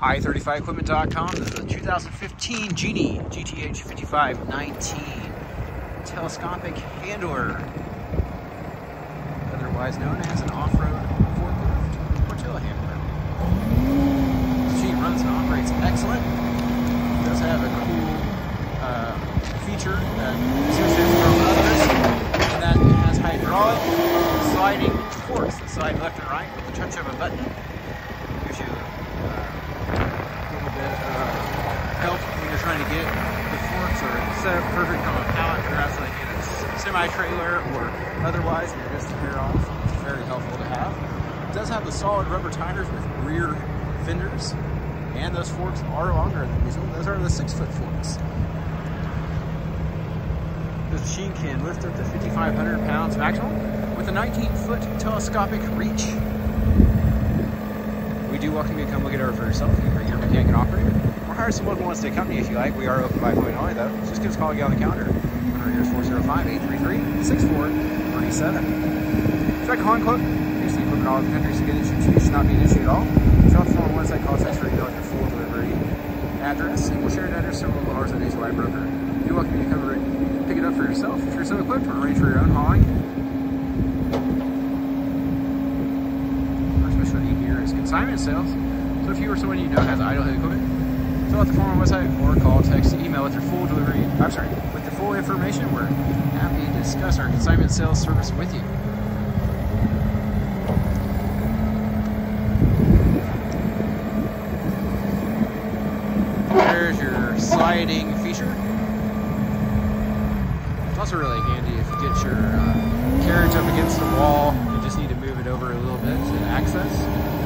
i35equipment.com. This is a 2015 Genie GTH 5519 telescopic handler, otherwise known as an off-road forklift or telehandler. This Genie runs and operates excellent. It does have a cool uh, feature that distinguishes from others, and that it has hydraulic sliding forks that slide left and right with the touch of a button. Gives you Uh, help when you're trying to get the forks or set up perfect on a pallet or like in a semi-trailer or otherwise and you're just tear off. It's very helpful to have. It does have the solid rubber tires with rear fenders and those forks are longer than usual. Those are the six foot forks. This machine can lift up to 5,500 pounds maximum with a 19 foot telescopic reach. We do welcome you to come look at it for yourself if you're your mechanic and operator Or hire someone who wants to accompany if you like. We are open by point only though. Just give us a call and get on the counter. Number here is 405-833-6437. Check Hon Quote. Here's the equipment all over the country, so get issued should not be an issue at all. Fill out the form website, call us for your full delivery address, and we'll share an address several hours a nationwide broker. You're welcome to come pick it up for yourself. If you're so equipped, or arrange for your own hauling. Our specialty here is consignment sales. So if you or someone you know has idle heavy equipment, fill out the form on the website or call, text, email with your full delivery. I'm sorry, with the full information. We're happy to discuss our consignment sales service with you. There's your sliding feature. It's also really handy if you get your uh, carriage up against the wall. You just need to move it over a little bit to access.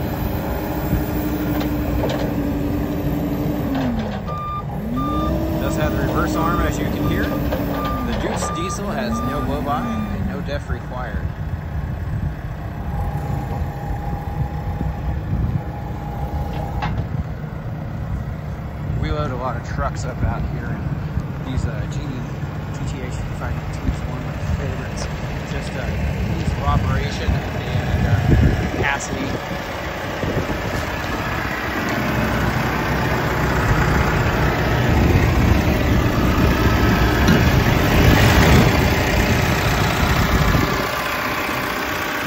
have the reverse arm as you can hear. The Deutz diesel has no blow-by and no def required. We load a lot of trucks up out here and these uh, GTH 519 is one of my favorites. Just uh, ease of operation and uh, capacity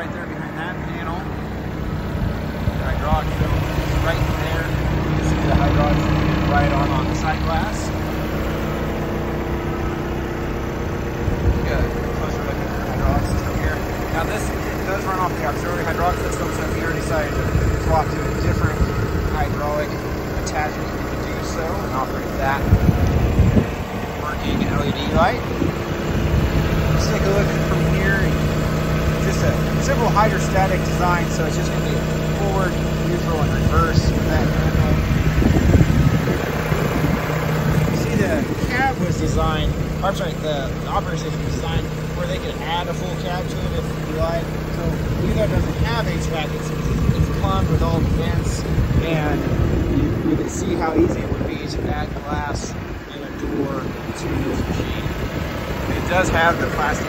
right there behind that panel. The hydraulic film right there. You can see the hydraulic right on on the side glass. Good. Closer look hydraulic system here. Now this does run off the auxiliary hydraulic system, so if you ever decide to swap to a different hydraulic attachment, you can do so and operate that working LED light. Let's take a look from here just a simple hydrostatic design, so it's just going to be forward, neutral, and reverse for that You see the cab was designed, I'm sorry, the, the operating system was designed where they could add a full cab to it if you like. So it doesn't have HVAC, it's, it's plumbed with all the vents, and you, you can see how easy it would be to add glass and a door to this machine. It does have the plastic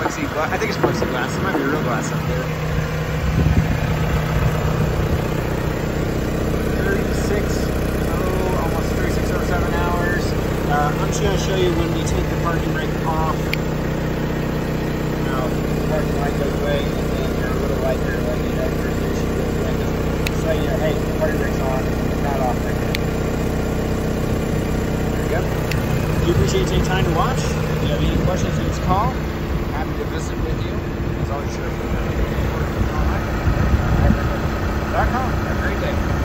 plexiglass. I think it's plexiglass. It might be real glass up there. I'm just going to show you when we take the parking brake off. Now, the parking light goes away, and then your little light there, like you know, the issue goes away. Just you hey, the parking brake's on, not off right now. There you go. Do you appreciate taking time to watch? If you have any questions, just call happy to visit with you. As always, sure. Have a great day.